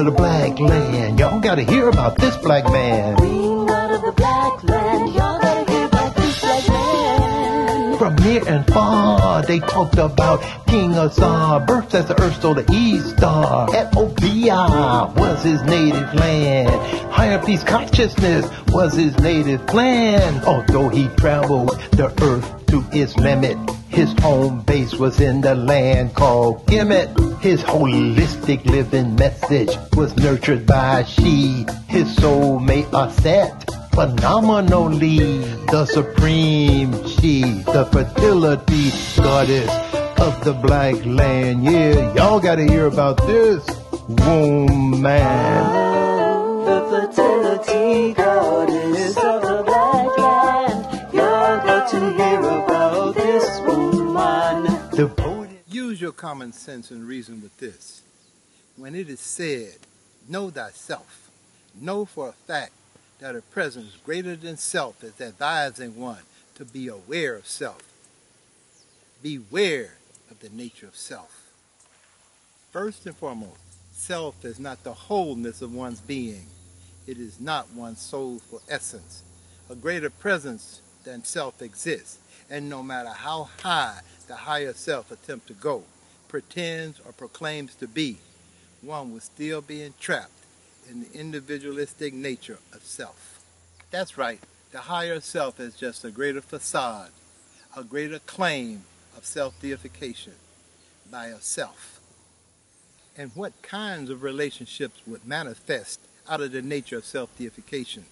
of the black land. Y'all gotta hear about this black man. Queen God of the black land, y'all gotta hear about this black man. From near and far, they talked about King Assar, birth as the earth stole the east star. Ethiopia was his native land. Higher peace consciousness was his native plan. Although he traveled the earth to its limit, his home base was in the land called Kemet. His holistic living message was nurtured by she, his soulmate Aset. Phenomenally, the supreme she, the fertility goddess of the black land. Yeah, y'all gotta hear about this woman. Common sense and reason with this. When it is said, know thyself, know for a fact that a presence greater than self is advising one to be aware of self. Beware of the nature of self. First and foremost, self is not the wholeness of one's being. It is not one's soulful essence. A greater presence than self exists, and no matter how high the higher self attempt to go, pretends or proclaims to be, one will still be entrapped in the individualistic nature of self. That's right, the higher self is just a greater facade, a greater claim of self-deification by a self. And what kinds of relationships would manifest out of the nature of self-deification?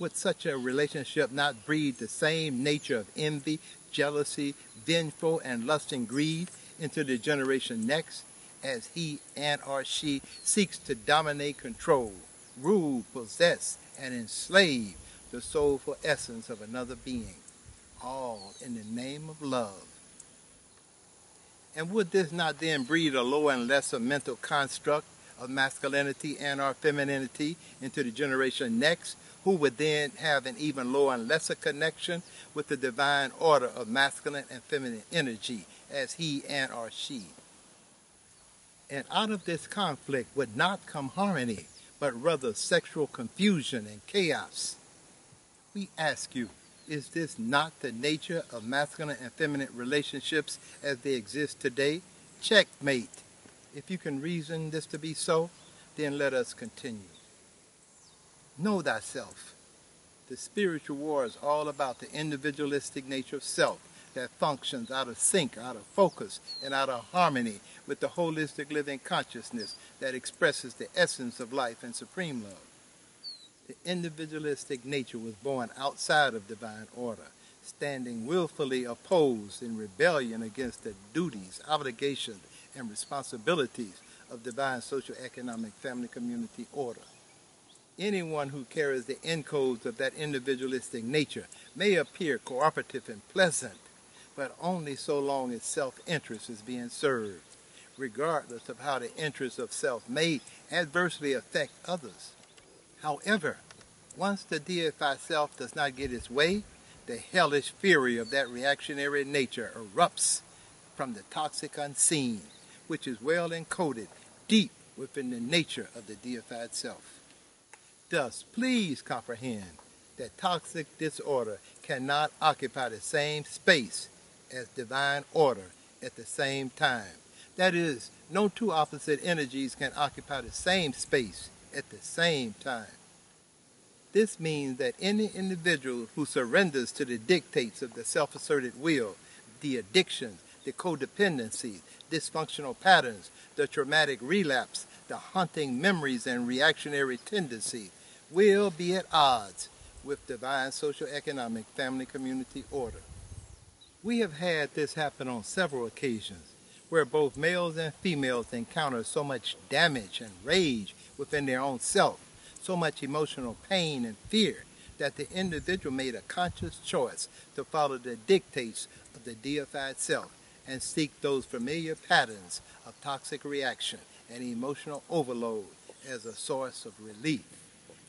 Would such a relationship not breed the same nature of envy, jealousy, vengeful, and lusting greed into the generation next as he and or she seeks to dominate, control, rule, possess, and enslave the soulful essence of another being, all in the name of love? And would this not then breed a lower and lesser mental construct of masculinity and or femininity into the generation next, who would then have an even lower and lesser connection with the divine order of masculine and feminine energy as he and or she? And out of this conflict would not come harmony, but rather sexual confusion and chaos. We ask you, is this not the nature of masculine and feminine relationships as they exist today? Checkmate. If you can reason this to be so, then let us continue. Know thyself. The spiritual war is all about the individualistic nature of self that functions out of sync, out of focus, and out of harmony with the holistic living consciousness that expresses the essence of life and supreme love. The individualistic nature was born outside of divine order, standing willfully opposed in rebellion against the duties, obligations, and responsibilities of divine social, economic, family, community order. Anyone who carries the encodes of that individualistic nature may appear cooperative and pleasant, but only so long as self-interest is being served, regardless of how the interests of self may adversely affect others. However, once the deified self does not get its way, the hellish fury of that reactionary nature erupts from the toxic unseen, which is well encoded deep within the nature of the deified self. Thus, please comprehend that toxic disorder cannot occupy the same space as divine order at the same time. That is, no two opposite energies can occupy the same space at the same time. This means that any individual who surrenders to the dictates of the self-asserted will, the addictions, the codependencies, dysfunctional patterns, the traumatic relapse, the haunting memories and reactionary tendencies, will be at odds with divine social, economic, family, community order. We have had this happen on several occasions where both males and females encounter so much damage and rage within their own self, so much emotional pain and fear that the individual made a conscious choice to follow the dictates of the deified self and seek those familiar patterns of toxic reaction and emotional overload as a source of relief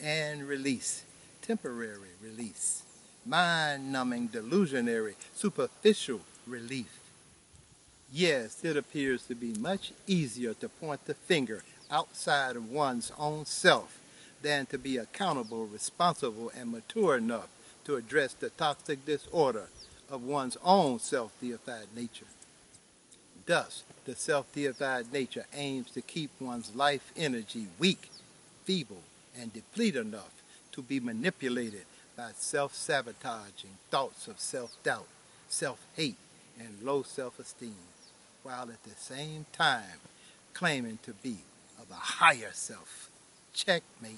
and release, temporary release, mind-numbing, delusionary, superficial relief. Yes, it appears to be much easier to point the finger outside of one's own self than to be accountable, responsible, and mature enough to address the toxic disorder of one's own self-deified nature. Thus, the self-deified nature aims to keep one's life energy weak, feeble, and depleted enough to be manipulated by self-sabotaging thoughts of self-doubt, self-hate, and low self-esteem, while at the same time claiming to be of a higher self. Checkmate.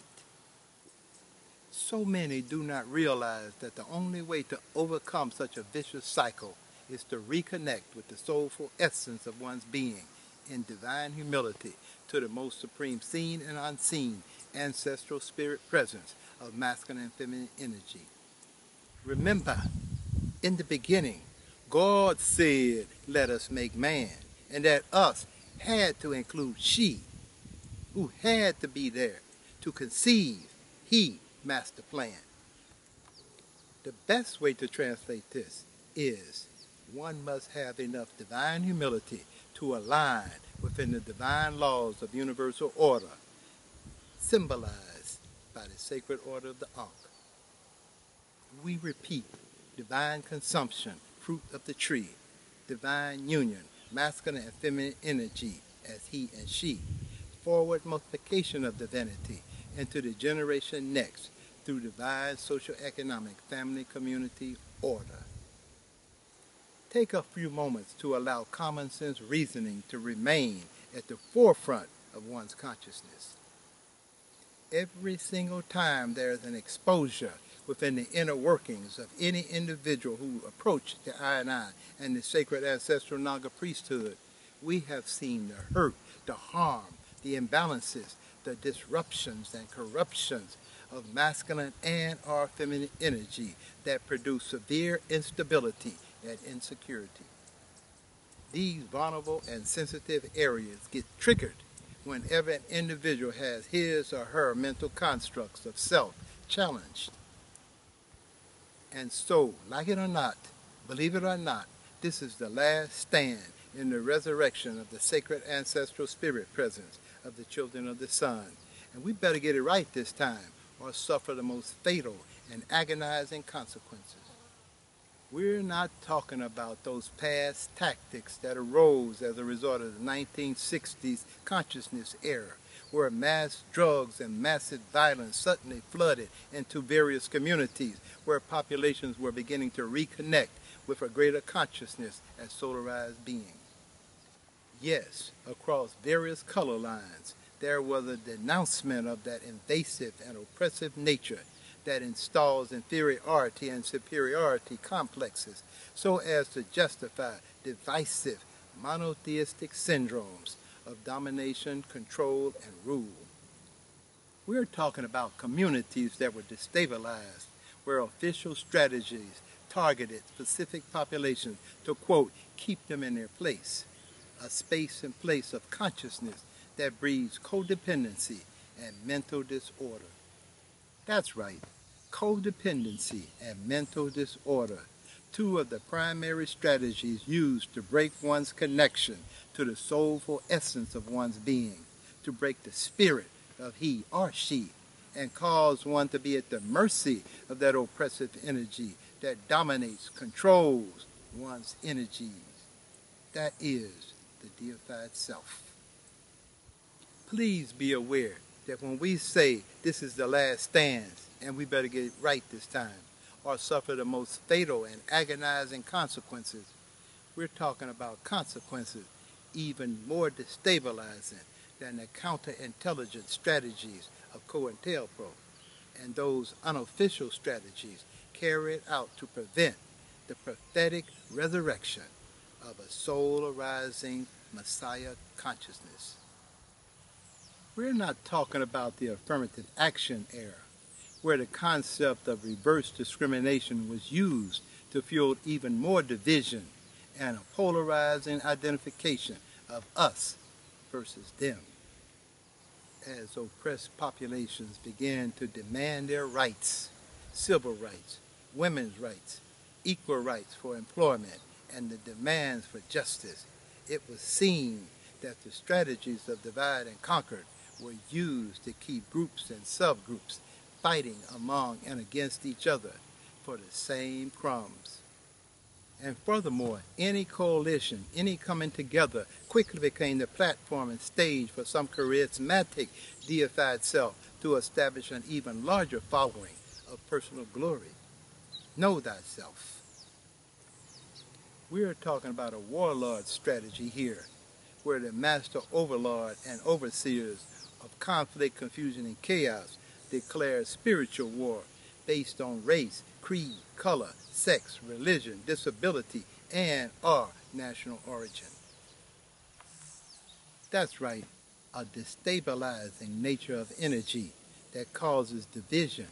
So many do not realize that the only way to overcome such a vicious cycle is to reconnect with the soulful essence of one's being in divine humility to the most supreme seen and unseen ancestral spirit presence of masculine and feminine energy. Remember, in the beginning, God said, let us make man, and that us had to include she, who had to be there to conceive he master plan. The best way to translate this is one must have enough divine humility to align within the divine laws of universal order, symbolized by the sacred order of the Ankh. We repeat divine consumption, fruit of the tree, divine union, masculine and feminine energy as he and she, forward multiplication of divinity into the generation next through divine social economic family community order. Take a few moments to allow common sense reasoning to remain at the forefront of one's consciousness. Every single time there is an exposure within the inner workings of any individual who approached the I and I and the sacred ancestral Naga priesthood, we have seen the hurt, the harm, the imbalances, the disruptions and corruptions of masculine and or feminine energy that produce severe instability and insecurity. These vulnerable and sensitive areas get triggered whenever an individual has his or her mental constructs of self challenged. And so, like it or not, believe it or not, this is the last stand in the resurrection of the sacred ancestral spirit presence of the children of the sun. And we better get it right this time or suffer the most fatal and agonizing consequences. We're not talking about those past tactics that arose as a result of the 1960s consciousness era, where mass drugs and massive violence suddenly flooded into various communities where populations were beginning to reconnect with a greater consciousness as solarized beings. Yes, across various color lines, there was a denouncement of that invasive and oppressive nature that installs inferiority and superiority complexes so as to justify divisive monotheistic syndromes of domination, control, and rule. We're talking about communities that were destabilized, where official strategies targeted specific populations to, quote, keep them in their place, a space and place of consciousness that breeds codependency and mental disorder. That's right, codependency and mental disorder, two of the primary strategies used to break one's connection to the soulful essence of one's being, to break the spirit of he or she, and cause one to be at the mercy of that oppressive energy that dominates, controls one's energies. That is the deified self please be aware that when we say this is the last stand and we better get it right this time or suffer the most fatal and agonizing consequences, we're talking about consequences even more destabilizing than the counterintelligence strategies of COINTELPRO and those unofficial strategies carried out to prevent the prophetic resurrection of a soul arising Messiah consciousness. We're not talking about the affirmative action era, where the concept of reverse discrimination was used to fuel even more division and a polarizing identification of us versus them. As oppressed populations began to demand their rights, civil rights, women's rights, equal rights for employment, and the demands for justice, it was seen that the strategies of divide and conquer were used to keep groups and subgroups fighting among and against each other for the same crumbs. And furthermore, any coalition, any coming together quickly became the platform and stage for some charismatic deified self to establish an even larger following of personal glory. Know thyself. We are talking about a warlord strategy here, where the master overlord and overseers of conflict, confusion, and chaos declare spiritual war based on race, creed, color, sex, religion, disability, and or national origin. That's right, a destabilizing nature of energy that causes division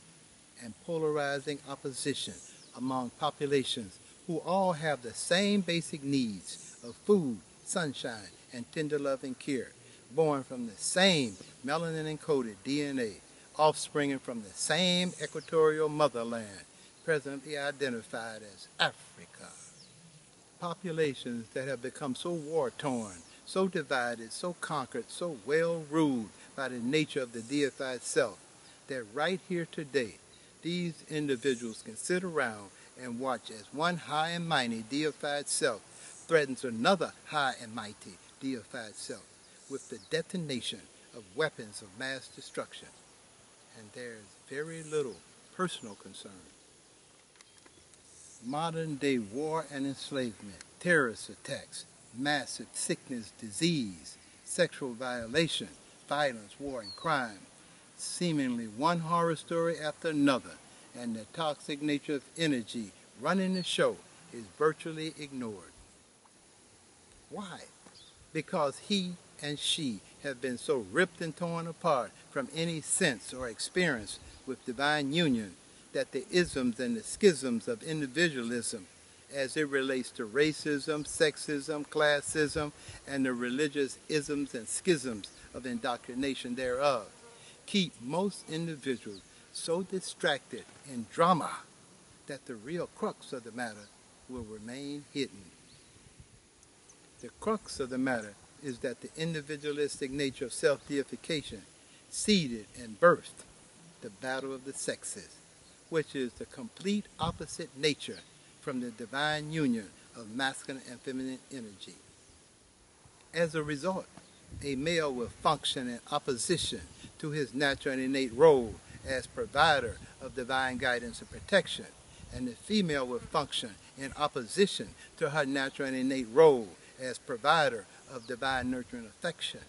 and polarizing opposition among populations who all have the same basic needs of food, sunshine, and tender love and care, born from the same melanin encoded DNA, offspringing from the same equatorial motherland, presently identified as Africa. Populations that have become so war torn, so divided, so conquered, so well ruled by the nature of the deified self, that right here today, these individuals can sit around and watch as one high and mighty deified self threatens another high and mighty deified self with the detonation of weapons of mass destruction. And there's very little personal concern. Modern day war and enslavement, terrorist attacks, massive sickness, disease, sexual violation, violence, war, and crime, seemingly one horror story after another, and the toxic nature of energy running the show is virtually ignored. Why? Because he and she have been so ripped and torn apart from any sense or experience with divine union that the isms and the schisms of individualism as it relates to racism, sexism, classism, and the religious isms and schisms of indoctrination thereof keep most individuals so distracted in drama that the real crux of the matter will remain hidden. The crux of the matter is that the individualistic nature of self-deification seeded and birthed the battle of the sexes, which is the complete opposite nature from the divine union of masculine and feminine energy. As a result, a male will function in opposition to his natural and innate role as provider of divine guidance and protection, and the female will function in opposition to her natural and innate role as provider of divine nurturing affection.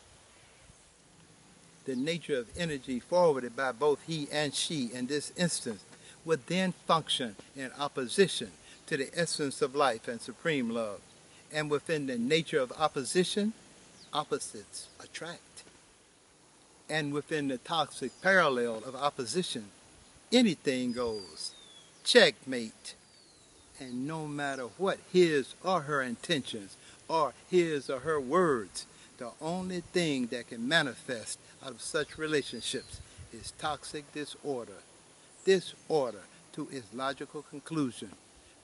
The nature of energy forwarded by both he and she in this instance would then function in opposition to the essence of life and supreme love. And within the nature of opposition, opposites attract. And within the toxic parallel of opposition, anything goes. Checkmate. And no matter what his or her intentions or his or her words, the only thing that can manifest out of such relationships is toxic disorder. Disorder to its logical conclusion,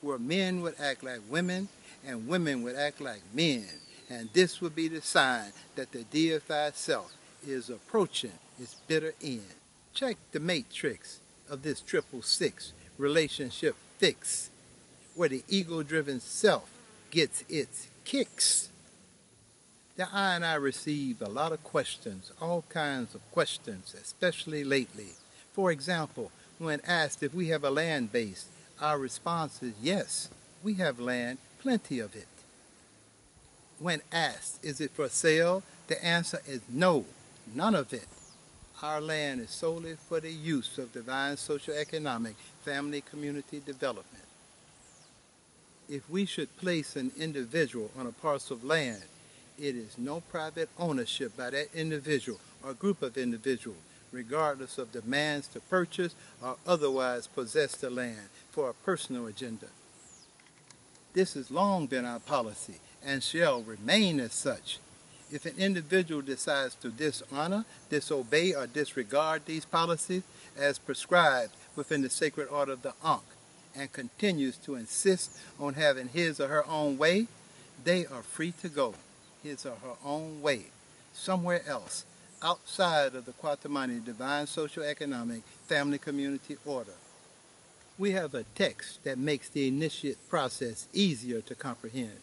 where men would act like women and women would act like men. And this would be the sign that the deified self is approaching its bitter end. Check the matrix of this triple six relationship fix, where the ego driven self gets its kicks. Now, I and I receive a lot of questions, all kinds of questions, especially lately. For example, when asked if we have a land base, our response is yes, we have land, plenty of it. When asked, is it for sale? The answer is no, none of it. Our land is solely for the use of divine social economic family community development if we should place an individual on a parcel of land, it is no private ownership by that individual or group of individuals, regardless of demands to purchase or otherwise possess the land for a personal agenda. This has long been our policy and shall remain as such. If an individual decides to dishonor, disobey, or disregard these policies as prescribed within the sacred order of the Ankh, and continues to insist on having his or her own way, they are free to go his or her own way somewhere else, outside of the Kwatamani Divine Social Economic Family Community Order. We have a text that makes the initiate process easier to comprehend.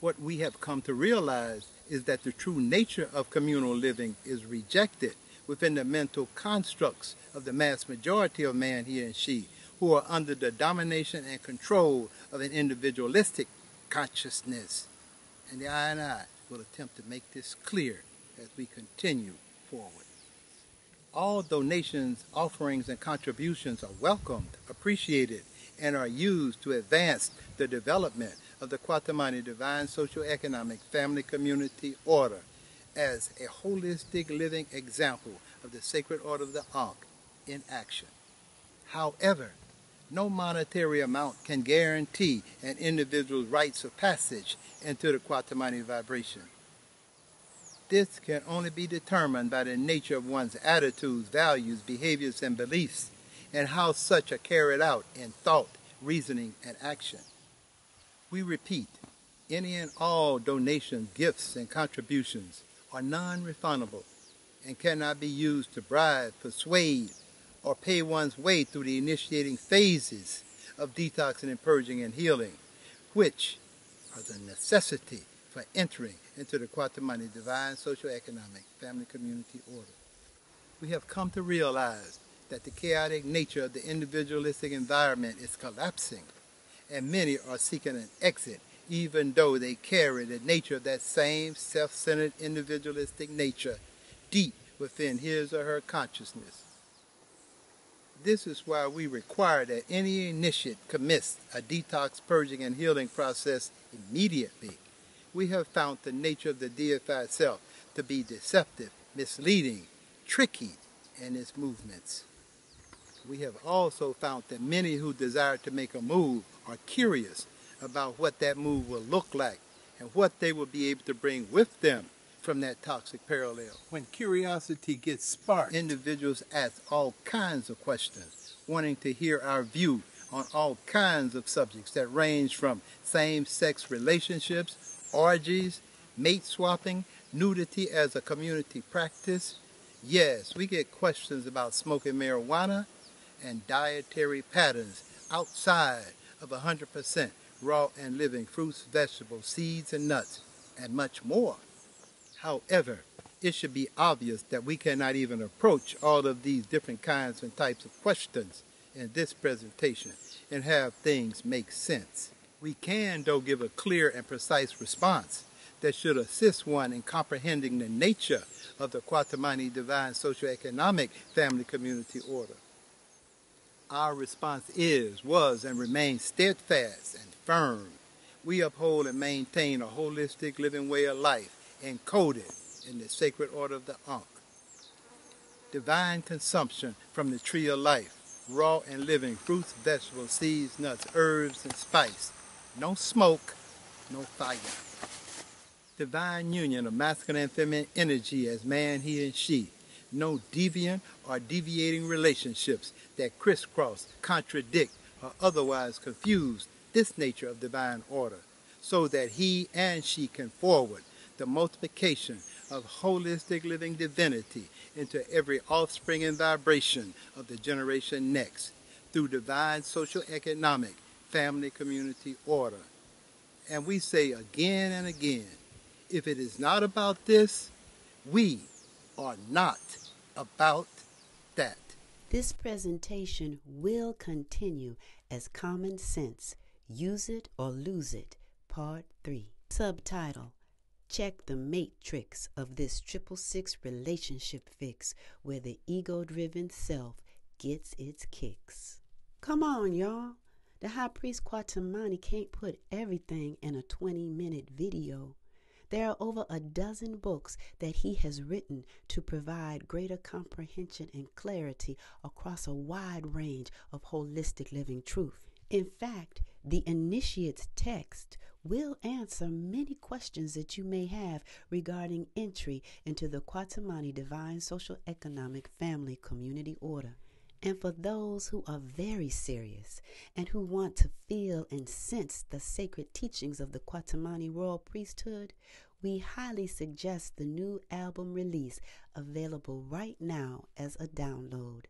What we have come to realize is that the true nature of communal living is rejected within the mental constructs of the mass majority of man, he and she, who are under the domination and control of an individualistic consciousness. And the I and I will attempt to make this clear as we continue forward. All donations, offerings, and contributions are welcomed, appreciated, and are used to advance the development of the Kwatamani Divine Social Economic Family Community Order as a holistic living example of the Sacred Order of the Ankh in action. However, no monetary amount can guarantee an individual's rights of passage into the Kwatamani vibration. This can only be determined by the nature of one's attitudes, values, behaviors, and beliefs, and how such are carried out in thought, reasoning, and action. We repeat, any and all donations, gifts, and contributions are non-refundable and cannot be used to bribe, persuade, or pay one's way through the initiating phases of detoxing and purging and healing, which are the necessity for entering into the Kwatamani Divine Social Economic Family Community Order. We have come to realize that the chaotic nature of the individualistic environment is collapsing, and many are seeking an exit, even though they carry the nature of that same self centered individualistic nature deep within his or her consciousness. This is why we require that any initiate commits a detox, purging, and healing process immediately. We have found the nature of the deified self to be deceptive, misleading, tricky in its movements. We have also found that many who desire to make a move are curious about what that move will look like and what they will be able to bring with them from that toxic parallel. When curiosity gets sparked, individuals ask all kinds of questions, wanting to hear our view on all kinds of subjects that range from same-sex relationships, orgies, mate swapping, nudity as a community practice. Yes, we get questions about smoking marijuana and dietary patterns outside of 100% raw and living fruits, vegetables, seeds, and nuts, and much more. However, it should be obvious that we cannot even approach all of these different kinds and types of questions in this presentation and have things make sense. We can, though, give a clear and precise response that should assist one in comprehending the nature of the Kwatamani Divine Socioeconomic Family Community Order. Our response is, was, and remains steadfast and firm. We uphold and maintain a holistic living way of life encoded in the sacred order of the Ankh. Divine consumption from the tree of life, raw and living fruits, vegetables, seeds, nuts, herbs, and spice. No smoke, no fire. Divine union of masculine and feminine energy as man, he, and she. No deviant or deviating relationships that crisscross, contradict, or otherwise confuse this nature of divine order, so that he and she can forward the multiplication of holistic living divinity into every offspring and vibration of the generation next through divine social economic family community order. And we say again and again, if it is not about this, we are not about that. This presentation will continue as Common Sense Use It or Lose It, Part 3. Subtitle Check the matrix of this triple six relationship fix where the ego driven self gets its kicks. Come on, y'all. The High Priest Kwatamani can't put everything in a 20 minute video. There are over a dozen books that he has written to provide greater comprehension and clarity across a wide range of holistic living truth. In fact, the initiate's text will answer many questions that you may have regarding entry into the Kwatamani Divine Social Economic Family Community Order. And for those who are very serious and who want to feel and sense the sacred teachings of the Kwatamani royal priesthood, we highly suggest the new album release available right now as a download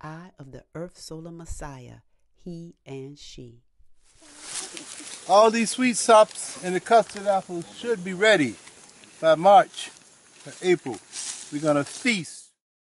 Eye of the Earth Solar Messiah, He and She. All these sweet sops and the custard apples should be ready by March or April. We're going to feast